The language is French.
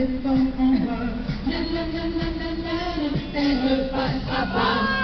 les femmes en bas. Elle à bas.